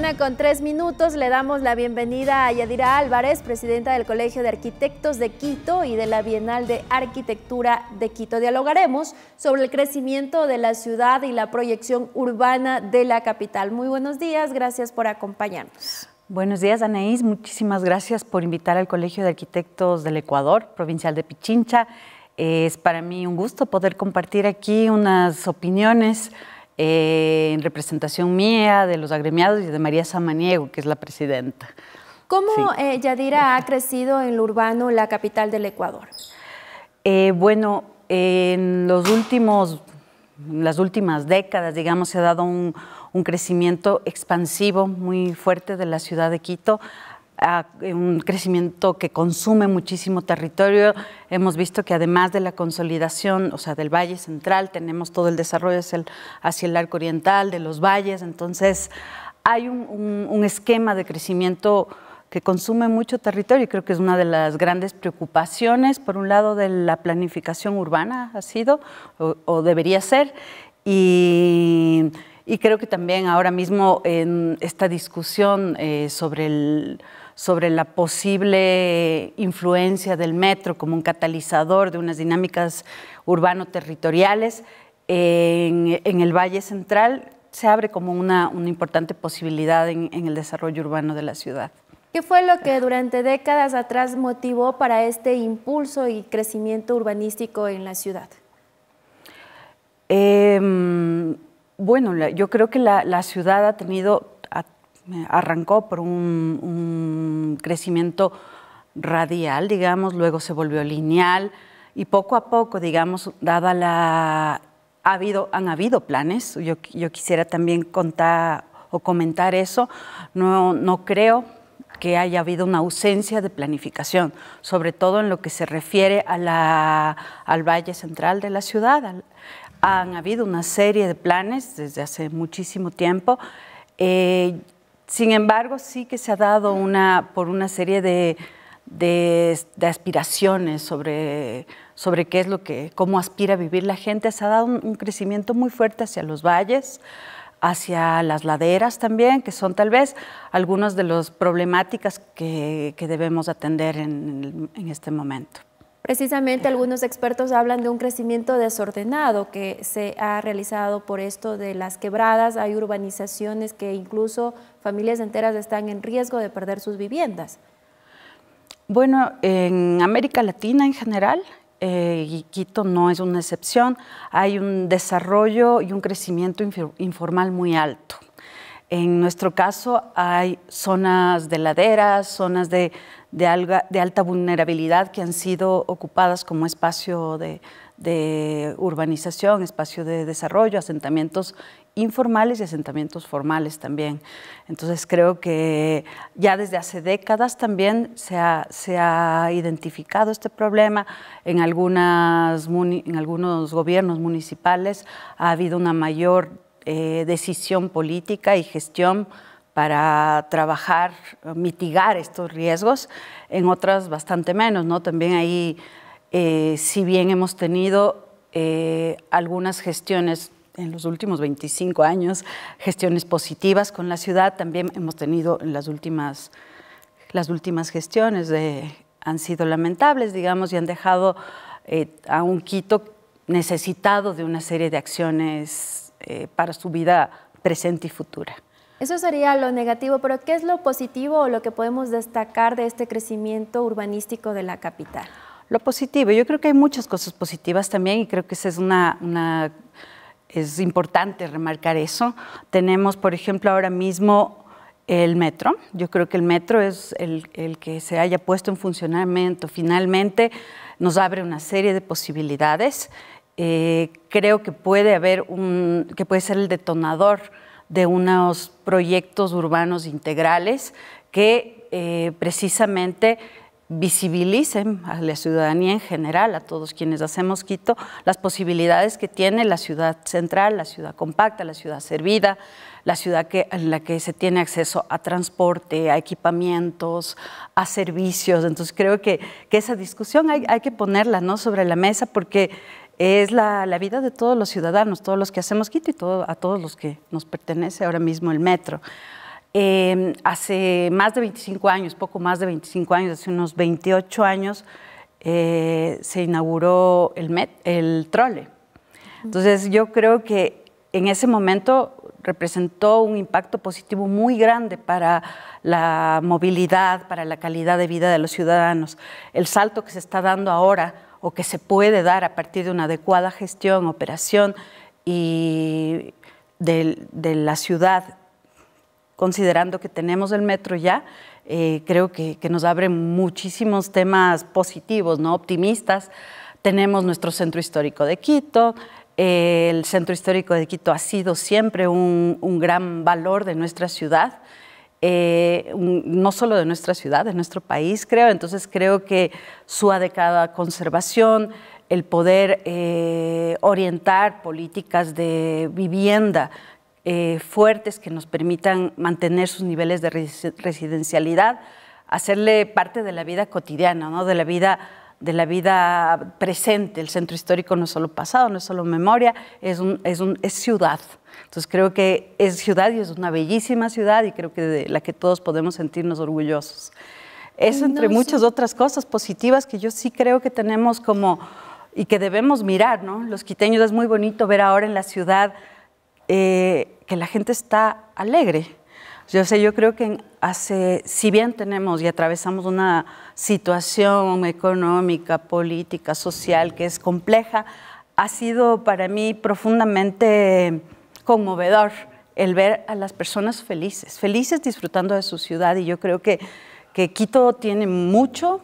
mañana con tres minutos le damos la bienvenida a Yadira Álvarez, presidenta del Colegio de Arquitectos de Quito y de la Bienal de Arquitectura de Quito. Dialogaremos sobre el crecimiento de la ciudad y la proyección urbana de la capital. Muy buenos días, gracias por acompañarnos. Buenos días, Anaís. Muchísimas gracias por invitar al Colegio de Arquitectos del Ecuador, provincial de Pichincha. Es para mí un gusto poder compartir aquí unas opiniones eh, en representación mía, de los agremiados y de María Samaniego, que es la presidenta. ¿Cómo eh, Yadira ha crecido en lo urbano, la capital del Ecuador? Eh, bueno, en los últimos, las últimas décadas, digamos, se ha dado un, un crecimiento expansivo muy fuerte de la ciudad de Quito un crecimiento que consume muchísimo territorio. Hemos visto que además de la consolidación, o sea, del Valle Central, tenemos todo el desarrollo hacia el, arco oriental, de los valles, entonces hay un, esquema de crecimiento que consume mucho territorio y creo que es una de las grandes preocupaciones, por un lado, de la planificación urbana ha sido o, debería ser, y, creo que también ahora mismo en esta discusión eh, sobre el sobre la posible influencia del metro como un catalizador de unas dinámicas urbano-territoriales en, el Valle Central, se abre como una, importante posibilidad en, el desarrollo urbano de la ciudad. ¿Qué fue lo que durante décadas atrás motivó para este impulso y crecimiento urbanístico en la ciudad? Em, bueno, yo creo que la, la ciudad ha tenido arrancó por un, crecimiento radial, digamos, luego se volvió lineal y poco a poco, digamos, dada la... Ha habido, han habido planes, yo, yo quisiera también contar o comentar eso, no, no creo que haya habido una ausencia de planificación, sobre todo en lo que se refiere a la, al valle central de la ciudad. Han habido una serie de planes desde hace muchísimo tiempo. Eh, sin embargo, sí que se ha dado una, por una serie de, aspiraciones sobre, sobre qué es lo que, cómo aspira a vivir la gente, se ha dado un, crecimiento muy fuerte hacia los valles, hacia las laderas también, que son tal vez algunas de las problemáticas que, debemos atender en este momento. Precisamente algunos expertos hablan de un crecimiento desordenado que se ha realizado por esto de las quebradas, hay urbanizaciones que incluso familias enteras están en riesgo de perder sus viviendas. Bueno, en América Latina en general, eh, y Quito no es una excepción, hay un desarrollo y un crecimiento informal muy alto. En nuestro caso hay zonas de laderas, zonas de, de, alta vulnerabilidad que han sido ocupadas como espacio de, urbanización, espacio de desarrollo, asentamientos informales y asentamientos formales también. Entonces creo que ya desde hace décadas también se ha, identificado este problema. En algunos gobiernos municipales ha habido una mayor eh, decisión política y gestión para trabajar, mitigar estos riesgos, en otras bastante menos, ¿no? También ahí, eh, si bien hemos tenido eh, algunas gestiones en los últimos 25 años, gestiones positivas con la ciudad, también hemos tenido en las últimas, las últimas gestiones han sido lamentables, digamos, y han dejado a un Quito necesitado de una serie de acciones eh, para su vida presente y futura. Eso sería lo negativo, pero ¿qué es lo positivo o lo que podemos destacar de este crecimiento urbanístico de la capital? Lo positivo, yo creo que hay muchas cosas positivas también y creo que es una, es importante remarcar eso. Tenemos, por ejemplo, ahora mismo el metro. Yo creo que el metro es el, que se haya puesto en funcionamiento finalmente nos abre una serie de posibilidades eh, creo que puede haber un, que puede ser el detonador de unos proyectos urbanos integrales que eh, precisamente visibilicen a la ciudadanía en general, a todos quienes hacemos Quito, las posibilidades que tiene la ciudad central, la ciudad compacta, la ciudad servida, la ciudad en la que se tiene acceso a transporte, a equipamientos, a servicios. Entonces creo que, que esa discusión hay, hay, que ponerla ¿no? sobre la mesa porque es la, vida de todos los ciudadanos, todos los que hacemos Quito y a todos los que nos pertenece ahora mismo el metro. Em, hace más de 25 años, poco más de 25 años, hace unos 28 años, eh, se inauguró el, Met, el trole. Entonces yo creo que en ese momento representó un impacto positivo muy grande para la movilidad, para la calidad de vida de los ciudadanos. El salto que se está dando ahora o que se puede dar a partir de una adecuada gestión, operación y de, la ciudad, considerando que tenemos el metro ya, eh, creo que, nos abre muchísimos temas positivos, ¿no? optimistas. Tenemos nuestro centro histórico de Quito, el centro histórico de Quito ha sido siempre un, gran valor de nuestra ciudad, eh, no solo de nuestra ciudad, de nuestro país, creo. Entonces creo que su adecuada conservación, el poder eh, orientar políticas de vivienda eh, fuertes que nos permitan mantener sus niveles de residencialidad, hacerle parte de la vida cotidiana, ¿no? de la vida de la vida presente. El centro histórico no es solo pasado, no es solo memoria, es, un, es, un, es ciudad. Entonces creo que es ciudad y es una bellísima ciudad y creo que de la que todos podemos sentirnos orgullosos. Eso entre muchas otras cosas positivas que yo sí creo que tenemos como y que debemos mirar, ¿no? Los quiteños es muy bonito ver ahora en la ciudad eh, que la gente está alegre, yo sé, yo creo que hace, si bien tenemos y atravesamos una situación económica, política, social que es compleja, ha sido para mí profundamente conmovedor el ver a las personas felices, felices disfrutando de su ciudad y yo creo que, que Quito tiene mucho,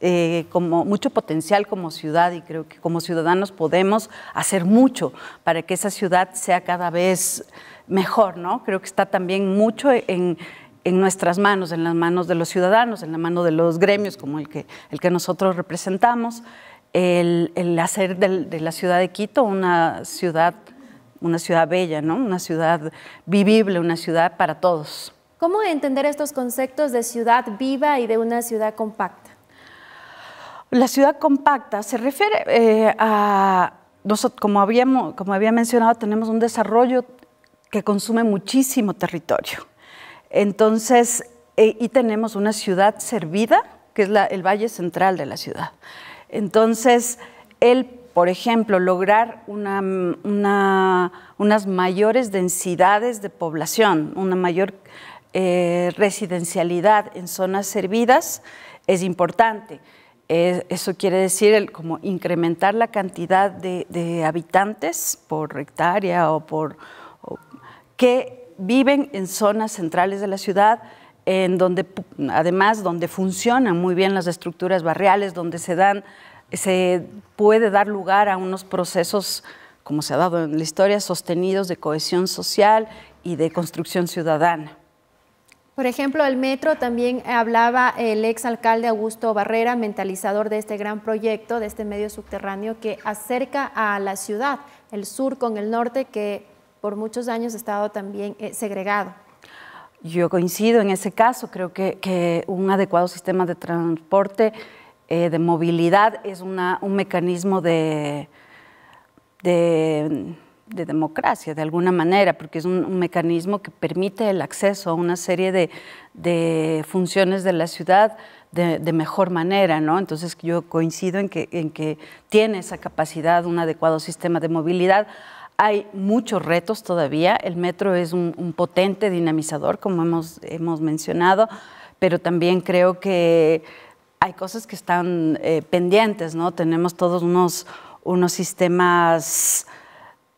eh, como mucho potencial como ciudad y creo que como ciudadanos podemos hacer mucho para que esa ciudad sea cada vez mejor, ¿no? Creo que está también mucho en, nuestras manos, en las manos de los ciudadanos, en la mano de los gremios como el que, el que nosotros representamos, el, hacer de, la ciudad de Quito una ciudad, una ciudad bella, ¿no? Una ciudad vivible, una ciudad para todos. ¿Cómo entender estos conceptos de ciudad viva y de una ciudad compacta? La ciudad compacta se refiere eh, a, nosotros, como, habíamos, como había mencionado, tenemos un desarrollo que consume muchísimo territorio. Entonces, eh, y tenemos una ciudad servida, que es el valle central de la ciudad. Entonces, el, por ejemplo, lograr una, unas mayores densidades de población, una mayor eh, residencialidad en zonas servidas es importante. eso quiere decir como incrementar la cantidad de, de habitantes por hectárea o por, que viven en zonas centrales de la ciudad, en donde además donde funcionan muy bien las estructuras barriales, donde se dan, se puede dar lugar a unos procesos, como se ha dado en la historia, sostenidos de cohesión social y de construcción ciudadana. Por ejemplo, el metro también hablaba el ex alcalde Augusto Barrera, mentalizador de este gran proyecto, de este medio subterráneo que acerca a la ciudad, el sur con el norte, que por muchos años ha estado también eh, segregado. Yo coincido en ese caso, creo que, un adecuado sistema de transporte, eh, de movilidad, es un mecanismo de, de, democracia, de alguna manera, porque es un, mecanismo que permite el acceso a una serie de, funciones de la ciudad de, mejor manera, ¿no? Entonces yo coincido en que, en que tiene esa capacidad, un adecuado sistema de movilidad. Hay muchos retos todavía. El metro es un, potente dinamizador, como hemos, mencionado, pero también creo que hay cosas que están eh, pendientes, ¿no? Tenemos todos unos, unos sistemas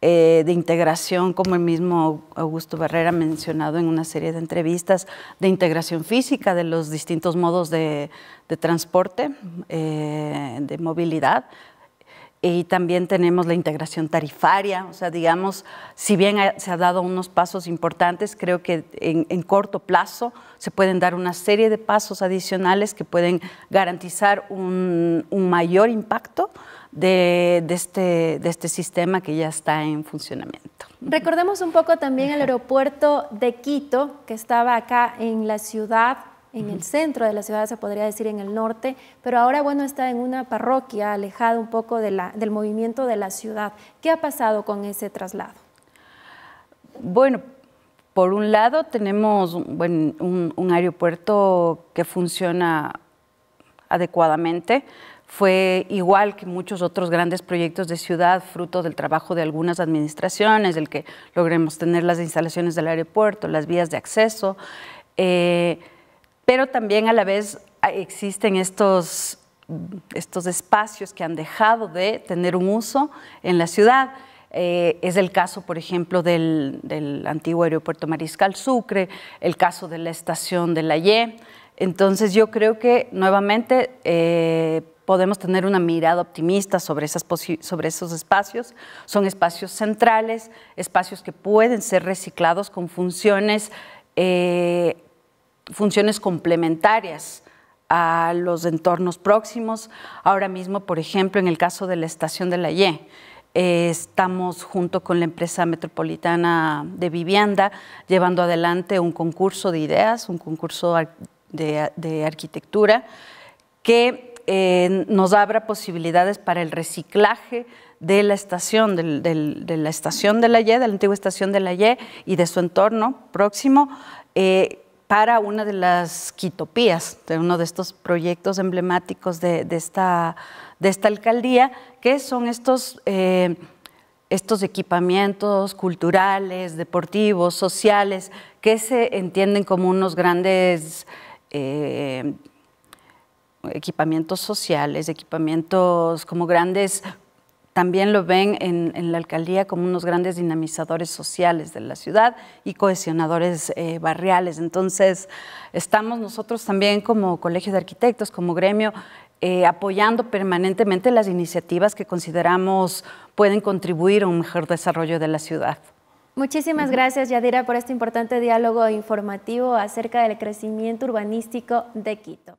eh, de integración, como el mismo Augusto Barrera ha mencionado en una serie de entrevistas, de integración física de los distintos modos de, transporte, eh, de movilidad, y también tenemos la integración tarifaria, o sea, digamos, si bien se ha dado unos pasos importantes, creo que en, corto plazo se pueden dar una serie de pasos adicionales que pueden garantizar un, mayor impacto de, este, de este sistema que ya está en funcionamiento. Recordemos un poco también el aeropuerto de Quito, que estaba acá en la ciudad en el centro de la ciudad, se podría decir en el norte, pero ahora, bueno, está en una parroquia alejada un poco de la, del movimiento de la ciudad. ¿Qué ha pasado con ese traslado? Bueno, por un lado, tenemos un, aeropuerto que funciona adecuadamente. Fue igual que muchos otros grandes proyectos de ciudad, fruto del trabajo de algunas administraciones, el que logremos tener las instalaciones del aeropuerto, las vías de acceso, eh, pero también a la vez existen estos, estos espacios que han dejado de tener un uso en la ciudad. Eh, es el caso, por ejemplo, del, antiguo aeropuerto Mariscal Sucre, el caso de la estación de la Y. Entonces yo creo que nuevamente eh, podemos tener una mirada optimista sobre, esas sobre esos espacios. Son espacios centrales, espacios que pueden ser reciclados con funciones, eh, funciones complementarias a los entornos próximos. Ahora mismo, por ejemplo, en el caso de la estación de la Y, eh, estamos junto con la empresa metropolitana de vivienda llevando adelante un concurso de ideas, un concurso de, arquitectura que eh, nos abra posibilidades para el reciclaje de la estación, de la estación de la Y, de la antigua estación de la Y y de su entorno próximo, eh, para una de las quitopías, de uno de estos proyectos emblemáticos de, esta, alcaldía, que son estos, eh, estos equipamientos culturales, deportivos, sociales, que se entienden como unos grandes eh, equipamientos sociales, equipamientos como grandes también lo ven en, la alcaldía como unos grandes dinamizadores sociales de la ciudad y cohesionadores eh, barriales. Entonces, estamos nosotros también como Colegio de Arquitectos, como gremio, eh, apoyando permanentemente las iniciativas que consideramos pueden contribuir a un mejor desarrollo de la ciudad. Muchísimas gracias, Yadira, por este importante diálogo informativo acerca del crecimiento urbanístico de Quito.